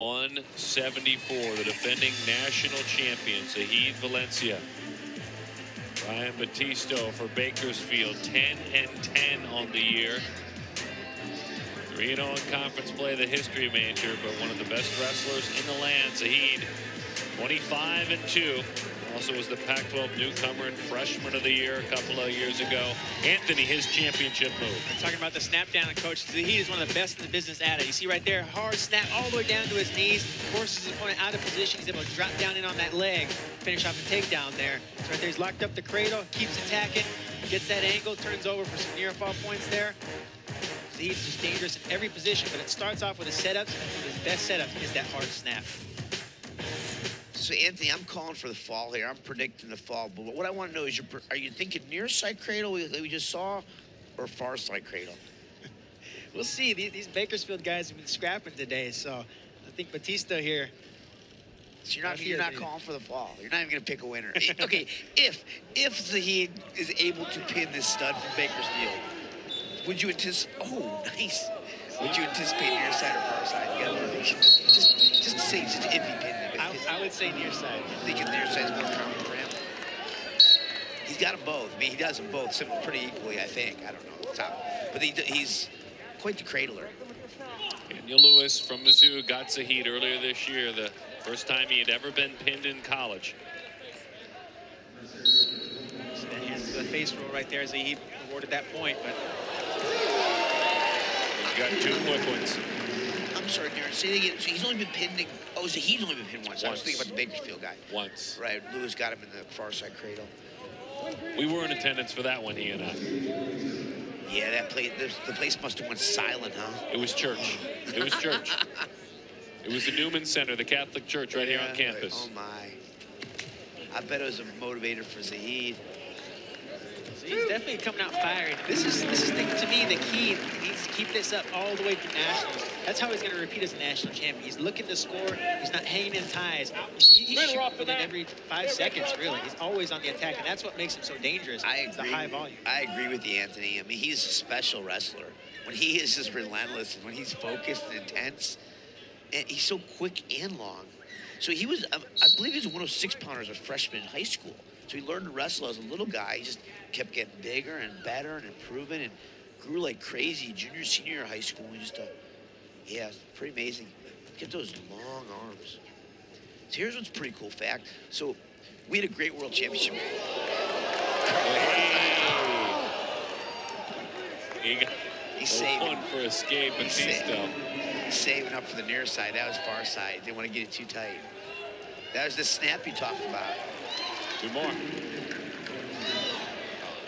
174, the defending national champion, Zahid Valencia. Bryan Battisto for Bakersfield, 10 and 10 on the year. 3 0 in conference play, the history major, but one of the best wrestlers in the land. Zahid, 25 and 2. Also was the Pac-12 newcomer and freshman of the year a couple of years ago. Anthony, his championship move. I'm talking about the snap down, coach. Zahid is one of the best in the business at it. You see right there, hard snap all the way down to his knees, forces his opponent out of position. He's able to drop down in on that leg, finish off the takedown there. So right there, he's locked up the cradle, keeps attacking, gets that angle, turns over for some near fall points there. Zahid's just dangerous in every position, but it starts off with his setups, his best setup is that hard snap. So Anthony, I'm calling for the fall here. I'm predicting the fall. But what I want to know is, are you thinking near side cradle like we just saw, or far side cradle? we'll see. These, Bakersfield guys have been scrapping today, so I think Battisto here. So you're not you're not calling for the fall. You're not even going to pick a winner. Eh, okay, if if Zahid is able to pin this stud from Bakersfield, would you anticipate? Oh, nice. Would you anticipate near side or far side? You got just just to say just if he I would say near side. I think near side's more common for him. He's got them both. I mean, he does them both pretty equally, I think. I don't know. Top. But he, he's quite the cradler. Daniel Lewis from Mizzou got Zahid earlier this year, the first time he had ever been pinned in college. So that hands the face roll right there as he awarded that point, but he's got two quick ones. I'm sorry, Darren. Say it again. So he's only been pinned. In, oh, so he's only been pinned once. once. I was thinking about the Bakersfield guy. Once. Right. Lewis got him in the far side cradle. We were in attendance for that one, he and I. Yeah, that place. The place must have went silent, huh? It was church. It was church. it was the Newman Center, the Catholic church right yeah, here on campus. oh my! I bet it was a motivator for Zahid he's definitely coming out firing. This is this is the, to me the key. He needs to keep this up all the way through nationals. That's how he's going to repeat as a national champion. He's looking to score. He's not hanging in ties. He, he's shooting within every five seconds. Really, he's always on the attack, and that's what makes him so dangerous. I agree. The high volume. I agree with you, Anthony. I mean, he's a special wrestler. When he is just relentless, when he's focused and intense, and he's so quick and long. So he was, I believe he was a 106 pounder as a freshman in high school. So he learned to wrestle as a little guy. He just kept getting bigger and better and improving and grew like crazy. Junior, senior high school, he just, uh, yeah, it's pretty amazing. Look at those long arms. So here's what's pretty cool fact. So we had a great world championship. He got he's saving one for escape, but he's, he's still. He's saving up for the near side. That was far side. Didn't want to get it too tight. That was the snap you talked about. Two more.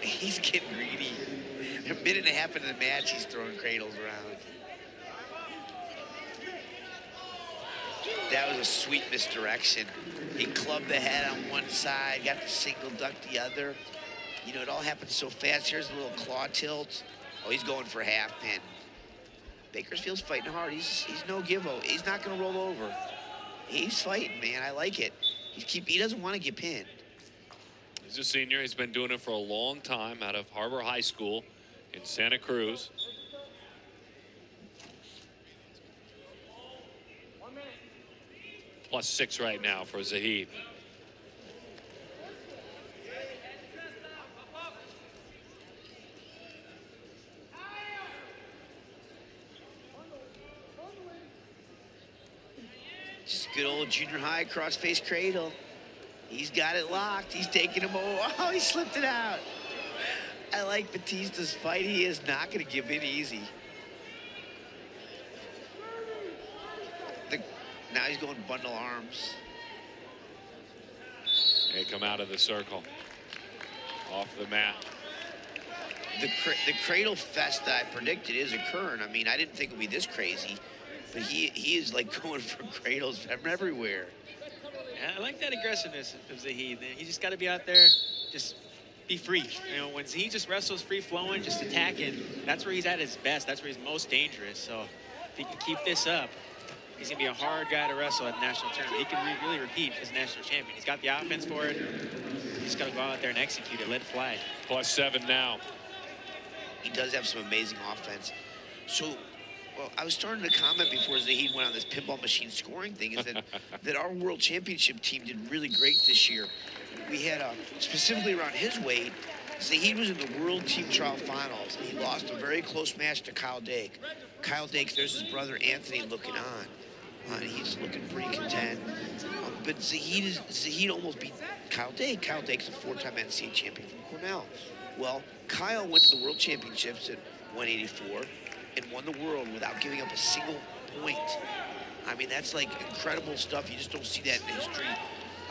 He's getting greedy. A minute and a half into the match, he's throwing cradles around. That was a sweet misdirection. He clubbed the head on one side, got the single duck the other. You know, it all happened so fast. Here's a little claw tilt. Oh, he's going for half pin. Bakersfield's fighting hard. He's he's no give -o. He's not going to roll over. He's fighting, man. I like it. He keep he doesn't want to get pinned. He's a senior. He's been doing it for a long time out of Harbor High School in Santa Cruz. Plus six right now for Zahid. Just good old junior high cross face cradle. He's got it locked. He's taking him over. Oh, he slipped it out. I like Battisto's fight. He is not going to give in easy. The, now he's going bundle arms. They come out of the circle. Off the mat. The, the cradle fest that I predicted is occurring. I mean, I didn't think it would be this crazy, but he, he is like going for cradles from everywhere. I like that aggressiveness of Zahid. He just got to be out there, just be free. You know, when he just wrestles free flowing, just attacking, that's where he's at his best. That's where he's most dangerous. So if he can keep this up, he's going to be a hard guy to wrestle at the national tournament. He can re really repeat as national champion. He's got the offense for it. He's got to go out there and execute it, let it fly. Plus seven now. He does have some amazing offense. So Well, I was starting to comment before Zahid went on this pinball machine scoring thing is that, that our world championship team did really great this year. We had, uh, specifically around his weight, Zahid was in the world team trial finals, and he lost a very close match to Kyle Dake. Kyle Dake, there's his brother Anthony looking on. Uh, he's looking pretty content. Um, but Zahid, is, Zahid almost beat Kyle Dake. Kyle Dake's a four-time NCAA champion from Cornell. Well, Kyle went to the World Championships at 184 and won the world without giving up a single point. I mean, that's like incredible stuff. You just don't see that in the history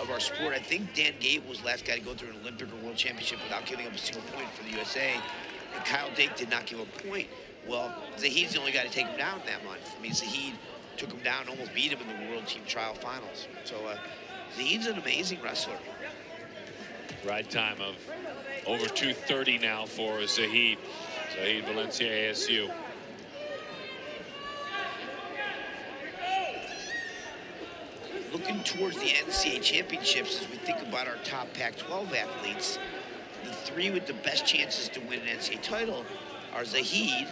of our sport. I think Dan Gable was the last guy to go through an Olympic or World Championship without giving up a single point for the USA. And Kyle Dake did not give a point. Well, Zahid's the only guy to take him down that month. I mean, Zahid took him down, almost beat him in the World Team Trial Finals. So uh, Zahid's an amazing wrestler. Ride time of over 230 now for Zahid. Zahid Valencia ASU. Looking towards the NCAA championships as we think about our top Pac-12 athletes, the three with the best chances to win an NCAA title are Zahid,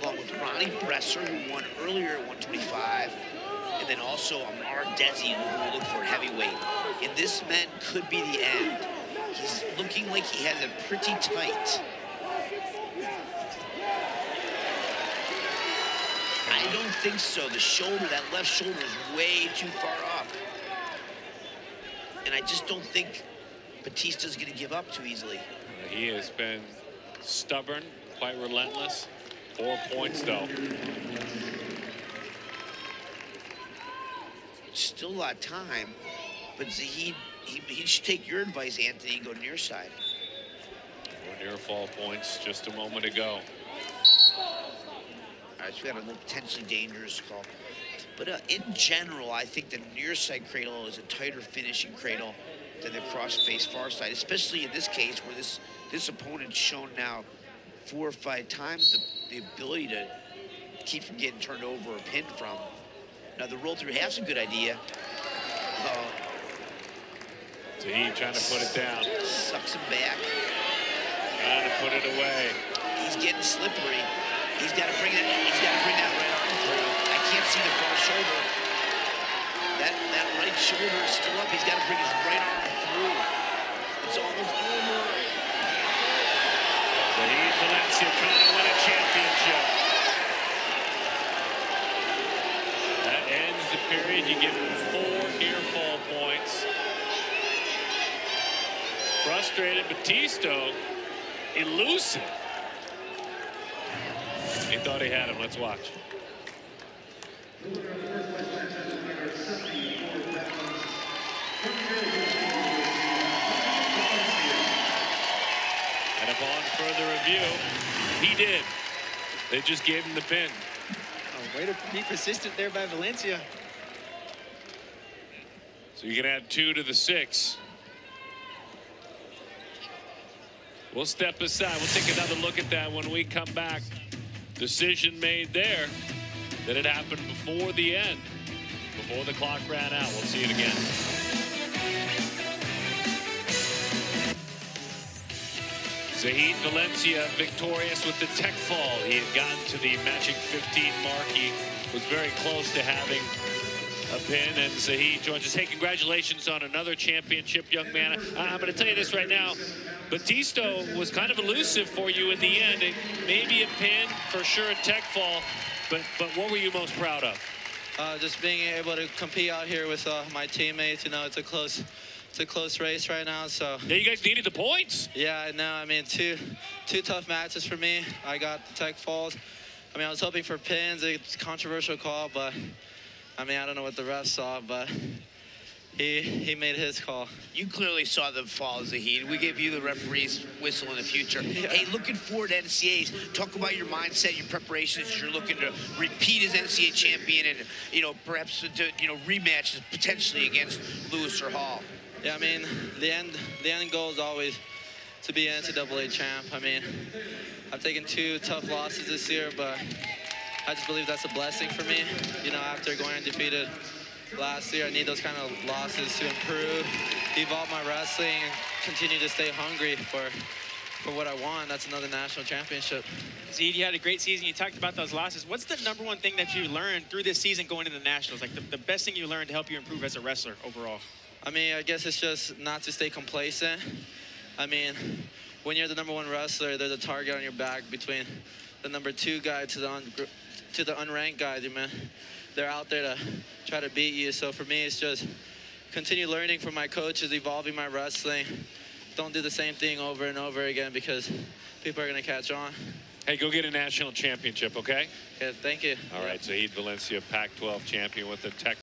along with Ronnie Bresser, who won earlier at 125, and then also Amar Dhesi, who will look for heavyweight. And this man could be the end. He's looking like he has it pretty tight. I don't think so. The shoulder, that left shoulder is way too far up. And I just don't think Battisto's going to give up too easily. He has been stubborn, quite relentless. Four points, though. Still a lot of time, but Zahid, he, he should take your advice, Anthony, and go near side. Four near fall points just a moment ago. All right, so we got a potentially dangerous call. But uh, in general, I think the near side cradle is a tighter finishing cradle than the cross face far side, especially in this case where this this opponent's shown now four or five times the, the ability to keep from getting turned over or pinned from. Now the roll through has a good idea. Uh, Zahid trying to put it down. sucks him back. Trying to put it away. He's getting slippery. He's got to bring that. He's got to bring that right arm through. I can't see the far shoulder. That that right shoulder is still up. He's got to bring his right arm through. It's almost Valencia trying to win a championship. That ends the period. You give him four near fall points. Frustrated Battisto, elusive. He thought he had him. Let's watch. And upon further review, he did. They just gave him the pin. Oh, way to be persistent there by Valencia. So you can add two to the six. We'll step aside. We'll take another look at that when we come back. Decision made there that it happened before the end, before the clock ran out. We'll see it again. Zahid Valencia victorious with the tech fall. He had gotten to the magic 15 mark. He was very close to having a pin, and Zahid joins us. Hey, congratulations on another championship, young man. I'm going to tell you this right now. Battisto was kind of elusive for you in the end. Maybe a pin, for sure a tech fall, but, but what were you most proud of? Uh, just being able to compete out here with uh, my teammates. You know, it's a close, it's a close race right now. So Yeah, you guys needed the points. yeah, I know. I mean, two, two tough matches for me. I got the tech falls. I mean, I was hoping for pins. It's a controversial call, but I mean, I don't know what the refs saw, but he he made his call. You clearly saw the fall, Zahid. We give you the referee's whistle in the future. Hey, looking forward to NCAAs. Talk about your mindset, your preparations. You're looking to repeat as NCAA champion, and you know perhaps to you know rematch potentially against Lewis or Hall. Yeah, I mean, the end the end goal is always to be an NCAA champ. I mean, I've taken two tough losses this year, but I just believe that's a blessing for me. You know, after going undefeated last year, I need those kind of losses to improve, evolve my wrestling, and continue to stay hungry for for what I want. That's another national championship. Zeke, you had a great season. You talked about those losses. What's the number one thing that you learned through this season going into the Nationals? Like the, the best thing you learned to help you improve as a wrestler overall? I mean, I guess it's just not to stay complacent. I mean, when you're the number one wrestler, there's a target on your back between the number two guy to the un- to the unranked guy. I mean, they're out there to try to beat you. So for me, it's just continue learning from my coaches, evolving my wrestling. Don't do the same thing over and over again because people are gonna catch on. Hey, go get a national championship, okay? Okay, thank you. All right, Zahid Valencia, Pac-12 champion with the tech.